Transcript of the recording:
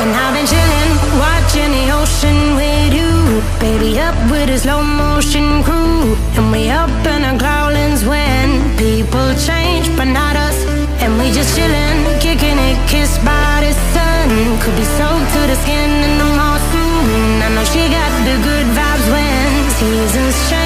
And I've been chillin', watchin' the ocean with you. Baby, up with a slow motion crew. And we up in our growlings when people change, but not us. And we just chillin', kicking it, kissed by the sun. Could be soaked to the skin in the monsoon. I know she got the good vibes when seasons change.